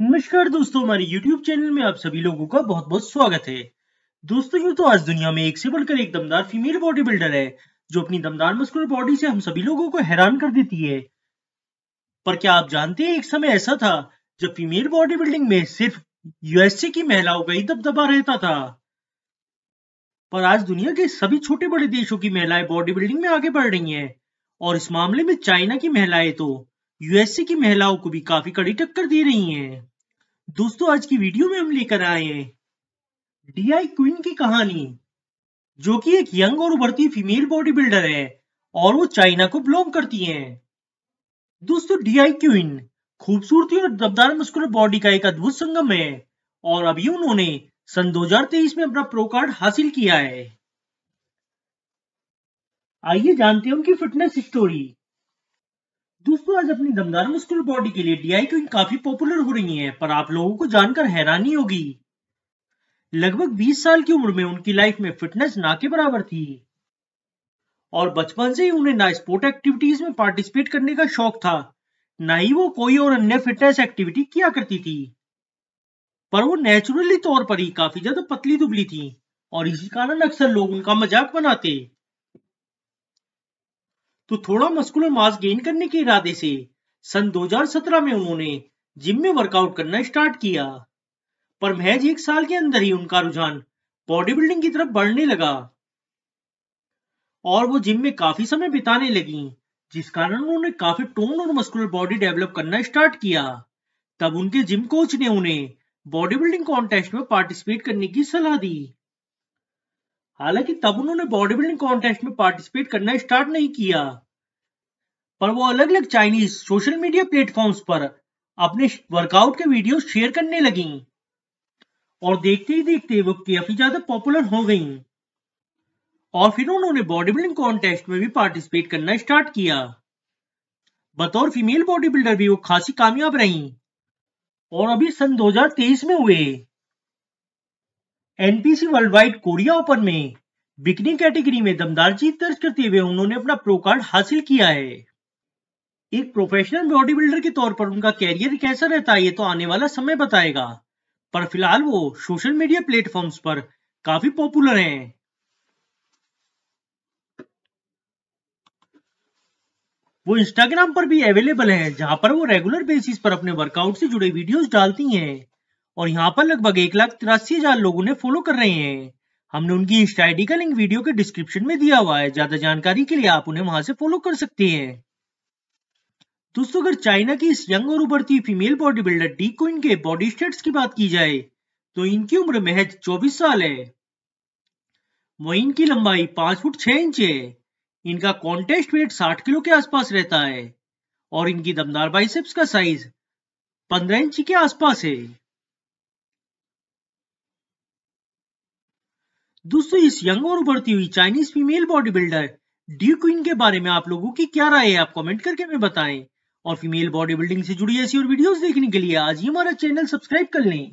नमस्कार दोस्तों, हमारे YouTube चैनल में आप सभी लोगों का बहुत बहुत स्वागत है। दोस्तों, यूँ तो आज दुनिया में एक से बढ़कर एक दमदार फीमेल बॉडी बिल्डर है, जो अपनी दमदार मस्कुलर बॉडी से हम सभी लोगों को हैरान कर देती है। पर क्या आप जानते हैं, एक समय ऐसा था, जब फीमेल बॉडी बिल्डिंग में सिर्फ़ यूएसए की महिलाओं का ही दबदबा रहता था। पर आज दुनिया के सभी छोटे बड़े देशों की महिलाएँ बॉडी बिल्डिंग में आगे बढ़ रही हैं, और इस मामले में चाइना की महिलाएँ तो यूएसए की महिलाओं को भी काफ़ी कड़ी टक्कर दे रही हैं। दोस्तों, आज की वीडियो में हम लेकर आए हैं डीआई क्वीन की कहानी, जो कि एक यंग और उभरती फीमेल बॉडी बिल्डर है और वो चाइना को बिलोंग करती हैं। दोस्तों डीआई क्वीन खूबसूरती और दबदार मस्कुलर बॉडी का एक अद्भुत संगम है और अभी उन्होंने सन 2023 में अपना प्रो कार्ड हासिल किया है। आइए जानते हैं उनकी फिटनेस स्टोरी दोस्तों आज अपनी दमदार मुस्कुलर बॉडी के लिए डीआई क्वीन काफ़ी पॉपुलर हो रही हैं, पर आप लोगों को जानकर हैरानी होगी। लगभग 20 साल की उम्र में उनकी लाइफ में फिटनेस ना के बराबर थी। और बचपन से ही उन्हें ना स्पोर्ट एक्टिविटीज़ में पार्टिसिपेट करने का शौक था, ना ही वो कोई और अन्य फिटनेस एक्टिविटी किया करती थी। पर वो नेचुरली तौर पर ही काफ़ी ज़्यादा पतली दुबली थी, और इसी कारण अक्सर लोग उनका मज़ाक बनाते। तो थोड़ा मस्कुलर मास गेन करने के इरादे से सन 2017 में उन्होंने जिम में वर्कआउट करना स्टार्ट किया। पर महज एक साल के अंदर ही उनका रुझान बॉडी बिल्डिंग की तरफ़ बढ़ने लगा। और वो जिम में काफ़ी समय बिताने लगी, जिस कारण उन्होंने काफ़ी टोन और मस्कुलर बॉडी डेवलप करना स्टार्ट किया। तब उनके जिम कोच ने उन्हें बॉडी बिल्डिंग कॉन्टेस्ट में पार्टिसिपेट करने की सलाह दी। हालाँकि तब उन्होंने बॉडी बिल्डिंग कॉन्टेस्ट में पार्टिसिपेट करना स्टार्ट नहीं किया। पर वो अलग अलग चाइनीज़ सोशल मीडिया प्लेटफॉर्म्स पर अपने वर्कआउट के वीडियो शेयर करने लगी। और देखते ही देखते वो काफ़ी ज़्यादा पॉपुलर हो गई। और फिर उन्होंने बॉडी बिल्डिंग कॉन्टेस्ट में भी पार्टिसिपेट करना स्टार्ट किया। बतौर फीमेल बॉडी बिल्डर भी वो खासी कामयाब रही। और अभी सन 2023 में हुए। NPC world wide Korea open में बिकनी कैटेगरी में दमदार जीत दर्ज करते हुए उन्होंने अपना प्रो कार्ड हासिल किया है। एक प्रोफेशनल बॉडी बिल्डर के तौर पर उनका कैरियर कैसा रहता है ये तो आने वाला समय बताएगा, पर फ़िलहाल वो सोशल मीडिया प्लेटफॉर्म्स पर काफ़ी पॉपुलर हैं। वो इंस्टाग्राम पर भी अवेलेबल हैं, जहाँ पर वो रेगुलर बेसिस पर अपने वर्कआउट से जुड़े वीडियोस डालती हैं। और यहाँ पर लगभग एक लाख तिरासी हज़ार लोग उन्हें फॉलो कर रहे हैं। हमने उनकी इंस्टा आईडी का लिंक वीडियो के डिस्क्रिप्शन में दिया हुआ है। ज़्यादा जानकारी के लिए आप उन्हें वहाँ से फॉलो कर सकते हैं। दोस्तों, अगर चाइना की इस यंग और उभरती फीमेल बॉडी बिल्डर डी के बॉडी स्टेट्स की बात की जाए तो इनकी उम्र महज 24 साल है। वही इनकी लंबाई 5 फुट 6 इंच है। इनका कॉन्टेस्ट वेट 60 किलो के आसपास रहता है। और इनकी दमदार बाइसेप्स का साइज़ 15 इंच के आसपास है। दोस्तों, इस यंग और उभरती हुई Chinese female body builder D queen के बारे में आप लोगों की क्या राय है, आप कमेंट करके हमें बताएँ। और फीमेल बॉडी बिल्डिंग से जुड़ी ऐसी और वीडियोस देखने के लिए आज ही हमारा चैनल सब्सक्राइब कर लें।